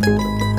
Música